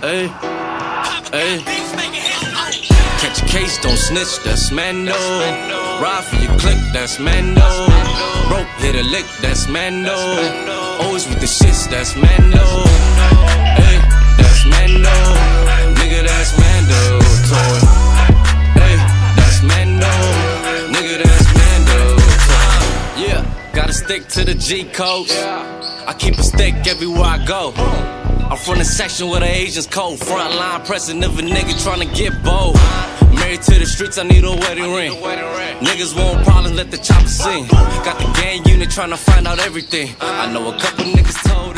Hey, hey. Catch a case, don't snitch, that's Mando. Ride for your click, that's Mando. Rope hit a lick, that's Mando. Always with the shits, that's Mando. Hey, that's Mando. Nigga, that's Mando. Toy. Hey, that's Mando. Nigga, that's Mando. Toy. Yeah, gotta stick to the G codes. I keep a stick everywhere I go. I'm from the section where the Asians cold. Front line pressing if a nigga tryna get bold. Married to the streets, I need a wedding ring. Niggas want problems, let the chopper sing. Got the gang unit tryna find out everything. I know a couple niggas told